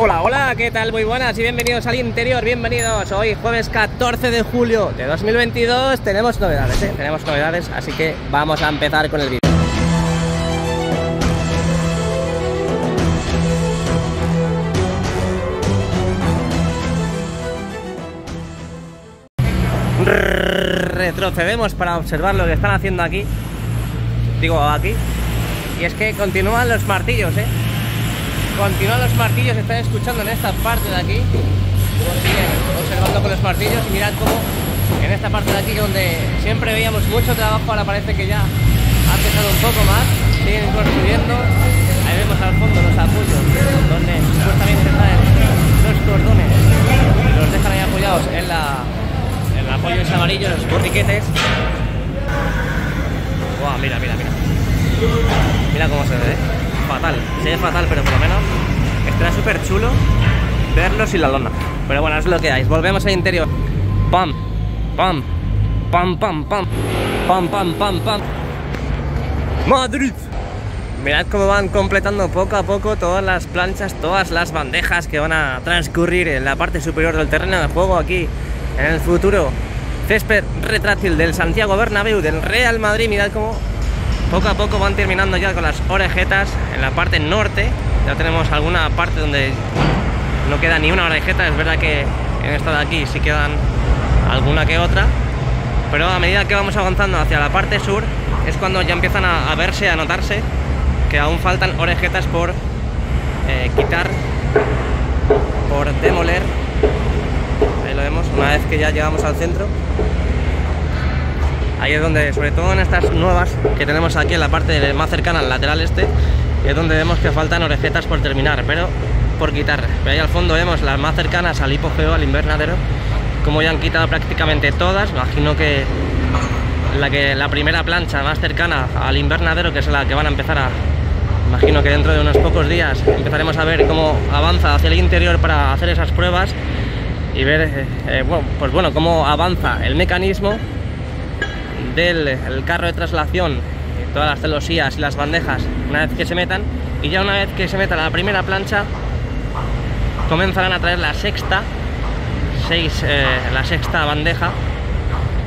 Hola, hola, ¿qué tal? Muy buenas y bienvenidos al interior, bienvenidos. Hoy jueves 14 de julio de 2022 tenemos novedades, ¿eh? Tenemos novedades, así que vamos a empezar con el vídeo. Retrocedemos para observar lo que están haciendo aquí. Digo, aquí. Y es que continúan los martillos, ¿eh? Continúan los martillos, están escuchando en esta parte de aquí. observando con los martillos y mirad cómo en esta parte de aquí donde siempre veíamos mucho trabajo, ahora parece que ya ha empezado un poco más. Siguen construyendo. Ahí vemos al fondo los apoyos, donde supuestamente están los cordones. Los dejan ahí apoyados en la el apoyo es amarillo, los borriquetes. Wow, mira, mira, mira. Mira cómo se ve, ¿eh? Se fatal, pero por lo menos estará súper chulo verlo sin la lona. Pero bueno, es lo que hay. Volvemos al interior. Pam, pam, pam, pam, pam, pam, pam, pam, pam. Madrid. Mirad cómo van completando poco a poco todas las planchas, todas las bandejas que van a transcurrir en la parte superior del terreno de juego aquí en el futuro césped retráctil del Santiago Bernabéu del Real Madrid. Mirad cómo poco a poco van terminando ya con las orejetas en la parte norte. Ya tenemos alguna parte donde no queda ni una orejeta. Es verdad que en esta de aquí sí quedan alguna que otra. Pero a medida que vamos avanzando hacia la parte sur es cuando ya empiezan a, verse, a notarse que aún faltan orejetas por eh, quitar, por demoler. Ahí lo vemos, una vez que ya llegamos al centro. Ahí es donde, sobre todo en estas nuevas que tenemos aquí en la parte más cercana al lateral este, es donde vemos que faltan orejetas por terminar, pero por quitar. Pero ahí al fondo vemos las más cercanas al hipogeo, al invernadero, como ya han quitado prácticamente todas. Imagino que la, que la primera plancha más cercana al invernadero, que es la que van a empezar a... Imagino que dentro de unos pocos días empezaremos a ver cómo avanza hacia el interior para hacer esas pruebas y ver, eh, eh, pues bueno, cómo avanza el mecanismo del carro de traslación, todas las celosías y las bandejas, una vez que se metan, y ya una vez que se meta la primera plancha, comenzarán a traer la sexta, seis, eh, la sexta bandeja,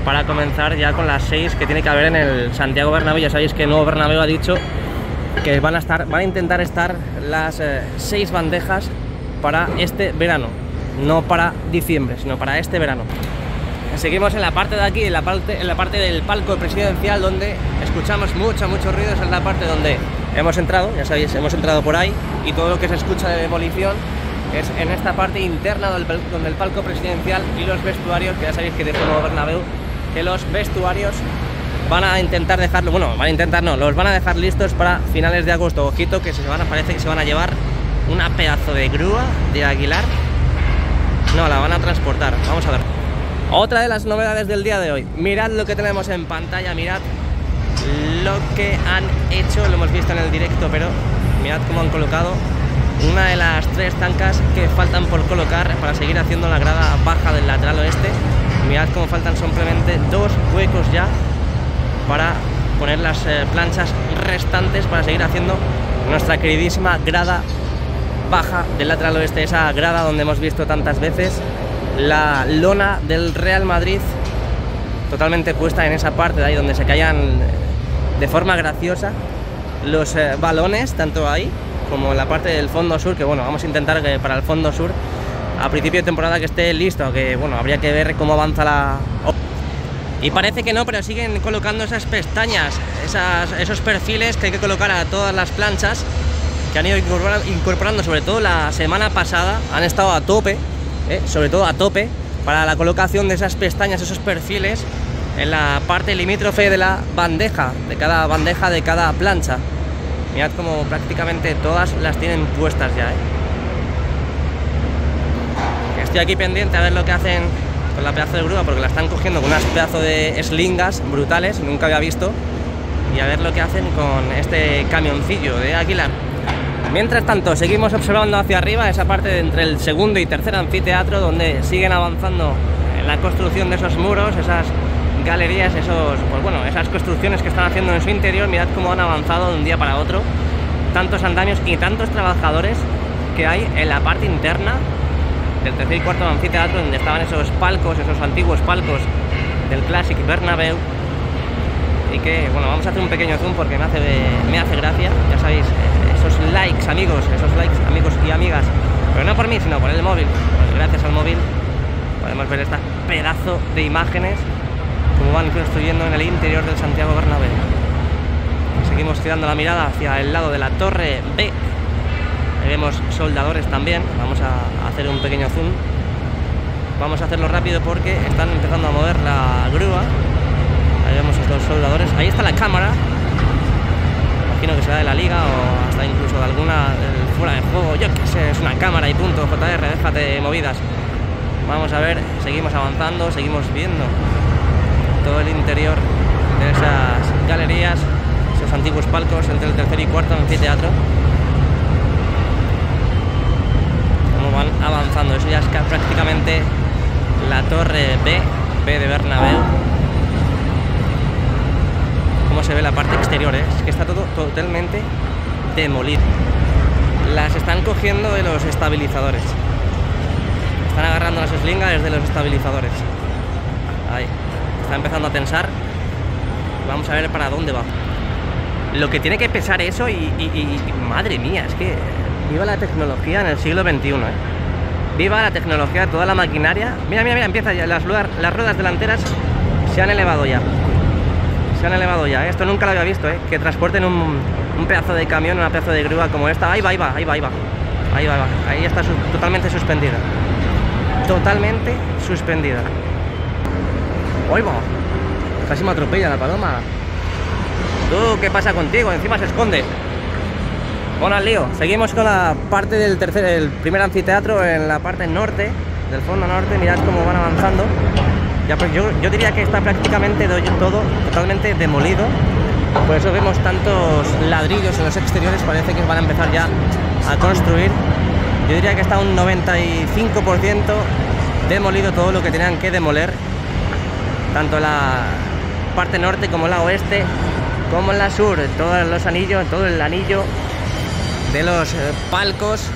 para comenzar ya con las seis que tiene que haber en el Santiago Bernabéu. Ya sabéis que el nuevo Bernabéu ha dicho que van a estar, van a intentar estar las eh, seis bandejas para este verano, no para diciembre, sino para este verano. Seguimos en la parte de aquí, en la parte, en la parte del palco presidencial donde escuchamos mucho, mucho ruido, es la parte donde hemos entrado, ya sabéis, hemos entrado por ahí y todo lo que se escucha de demolición es en esta parte interna del, del palco presidencial y los vestuarios, que ya sabéis que de Bernabéu, que los vestuarios van a intentar dejarlo, bueno, van a intentar no, los van a dejar listos para finales de agosto. Ojito que se van a, parece que se van a llevar una pedazo de grúa de Aguilar. No, la van a transportar, vamos a ver. Otra de las novedades del día de hoy, mirad lo que tenemos en pantalla, mirad lo que han hecho, lo hemos visto en el directo, pero mirad cómo han colocado una de las tres tancas que faltan por colocar para seguir haciendo la grada baja del lateral oeste. Mirad cómo faltan simplemente dos huecos ya para poner las eh, planchas restantes para seguir haciendo nuestra queridísima grada baja del lateral oeste, esa grada donde hemos visto tantas veces la lona del Real Madrid totalmente puesta en esa parte de ahí donde se caían de forma graciosa los eh, balones, tanto ahí como en la parte del fondo sur, que bueno, vamos a intentar para el fondo sur a principio de temporada que esté listo, que bueno, habría que ver cómo avanza la... Y parece que no, pero siguen colocando esas pestañas, esos perfiles que hay que colocar a todas las planchas que han ido incorporando, sobre todo la semana pasada, han estado a tope ¿eh? sobre todo a tope, para la colocación de esas pestañas, esos perfiles en la parte limítrofe de la bandeja, de cada bandeja de cada plancha. Mirad como prácticamente todas las tienen puestas ya. ¿eh? Estoy aquí pendiente a ver lo que hacen con la pedazo de grúa porque la están cogiendo con unas pedazos de eslingas brutales, nunca había visto. Y a ver lo que hacen con este camioncillo de Aguilar. Mientras tanto, seguimos observando hacia arriba esa parte entre el segundo y tercer anfiteatro donde siguen avanzando en la construcción de esos muros, esas galerías, esos, pues bueno, esas construcciones que están haciendo en su interior. Mirad cómo han avanzado de un día para otro tantos andamios y tantos trabajadores que hay en la parte interna del tercer y cuarto anfiteatro, donde estaban esos palcos, esos antiguos palcos del Classic Bernabéu. Y que, bueno, vamos a hacer un pequeño zoom porque me hace, me hace gracia, ya sabéis, esos likes, amigos, esos likes, amigos y amigas, pero no por mí, sino por el móvil. Pues gracias al móvil podemos ver este pedazo de imágenes como van construyendo en el interior del Santiago Bernabéu. Seguimos tirando la mirada hacia el lado de la torre B. Ahí vemos soldadores también. Vamos a hacer un pequeño zoom. Vamos a hacerlo rápido porque están empezando a mover la grúa. Estos soldadores. Ahí está la cámara. Imagino que será de la liga o hasta incluso de alguna fuera de juego. Yo qué sé, es una cámara y punto. JR, déjate movidas. Vamos a ver, seguimos avanzando, seguimos viendo todo el interior de esas galerías, esos antiguos palcos entre el tercer y cuarto anfiteatro. Como van avanzando, eso ya es prácticamente la torre B, B de Bernabéu. Se ve la parte exterior, ¿eh? es que está todo totalmente demolido. Las están cogiendo de los estabilizadores. Están agarrando las eslingas desde los estabilizadores. Ahí está empezando a tensar. Vamos a ver para dónde va. Lo que tiene que pesar eso y, madre mía, es que viva la tecnología en el siglo XXI, ¿eh? Viva la tecnología, toda la maquinaria. Mira, mira, mira, empieza ya. Las, las ruedas delanteras se han elevado ya. Se han elevado ya. ¿eh? Esto nunca lo había visto, ¿eh? Que transporten un, pedazo de camión, una pedazo de grúa como esta. Ahí va, ahí va, ahí va, ahí va. Ahí va, ahí va. Ahí está totalmente suspendida. Totalmente suspendida. ¡Oigo! Casi me atropella la paloma. ¿Tú qué pasa contigo? Encima se esconde. Bueno, al lío. Seguimos con la parte del tercer, el primer anfiteatro en la parte norte, del fondo norte. Mirad cómo van avanzando. Ya pues yo, yo diría que está prácticamente todo totalmente demolido. Por eso vemos tantos ladrillos en los exteriores. Parece que van a empezar ya a construir. Yo diría que está un 95% demolido todo lo que tenían que demoler tanto la parte norte como la oeste, como la sur, todos los anillos, todo el anillo de los eh, palcos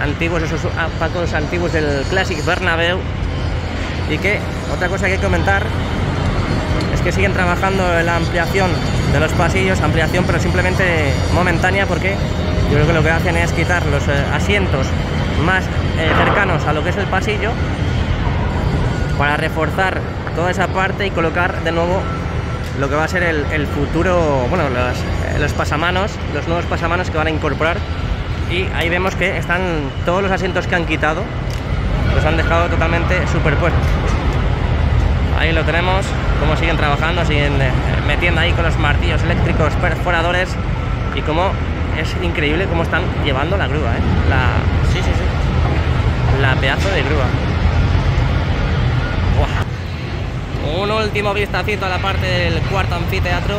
antiguos, esos ah, palcos antiguos del Classic Bernabéu. Y que otra cosa que hay que comentar es que siguen trabajando en la ampliación de los pasillos, ampliación pero simplemente momentánea porque yo creo que lo que hacen es quitar los eh, asientos más eh, cercanos a lo que es el pasillo para reforzar toda esa parte y colocar de nuevo lo que va a ser el, futuro, bueno, eh, los, pasamanos, los nuevos pasamanos que van a incorporar. Y ahí vemos que están todos los asientos que han quitado, los han dejado totalmente superpuestos. Ahí lo tenemos, como siguen trabajando, siguen eh, metiendo ahí con los martillos eléctricos perforadores y como es increíble cómo están llevando la grúa, ¿eh? La, sí, sí, sí, la pedazo de grúa. Un último vistacito a la parte del cuarto anfiteatro.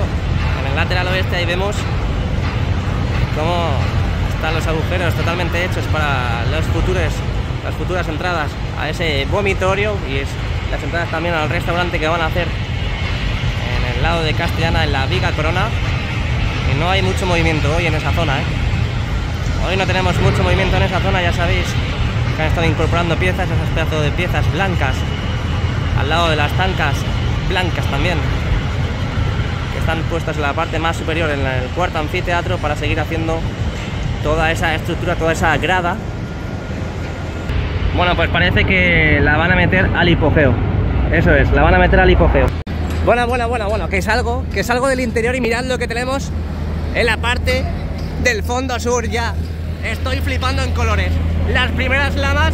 En el lateral oeste ahí vemos cómo están los agujeros totalmente hechos para los futuros, las futuras entradas a ese vomitorio y las entradas también al restaurante que van a hacer en el lado de Castellana en la Viga Corona. Y no hay mucho movimiento hoy en esa zona. ¿eh? Hoy no tenemos mucho movimiento en esa zona, ya sabéis que han estado incorporando piezas, esas pedazos de piezas blancas al lado de las tancas blancas también que están puestas en la parte más superior en el cuarto anfiteatro para seguir haciendo toda esa estructura, toda esa grada bueno pues parece que la van a meter al hipogeo eso es, la van a meter al hipogeo bueno, bueno, bueno, bueno, que salgo que salgo del interior y mirad lo que tenemos en la parte del fondo sur ya estoy flipando en colores las primeras lamas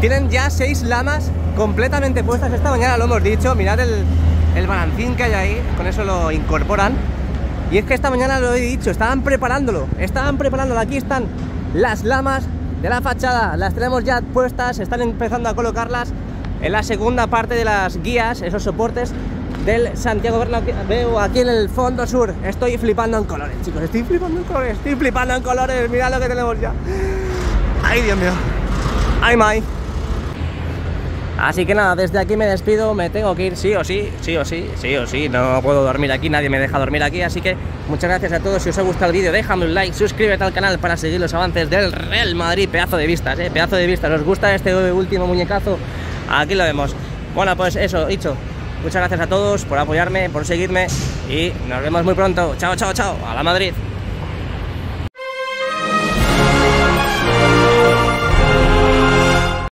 tienen ya seis lamas completamente puestas. Esta mañana lo hemos dicho, mirad el, el balancín que hay ahí, con eso lo incorporan. Y es que esta mañana lo he dicho, estaban preparándolo, estaban preparándolo. Aquí están las lamas de la fachada, las tenemos ya puestas, están empezando a colocarlas en la segunda parte de las guías, esos soportes del Santiago Bernabéu aquí en el fondo sur. Estoy flipando en colores, chicos, estoy flipando en colores, estoy flipando en colores, mirad lo que tenemos ya. Ay, Dios mío. Ay, my. Así que nada, desde aquí me despido, me tengo que ir sí o sí, sí o sí, sí o sí, no puedo dormir aquí, nadie me deja dormir aquí, así que muchas gracias a todos, si os ha gustado el vídeo déjame un like, suscríbete al canal para seguir los avances del Real Madrid, pedazo de vistas, eh, pedazo de vistas, ¿os gusta este último muñecazo? Aquí lo vemos. Bueno, pues eso, dicho, muchas gracias a todos por apoyarme, por seguirme y nos vemos muy pronto, chao, chao, chao, a la Madrid.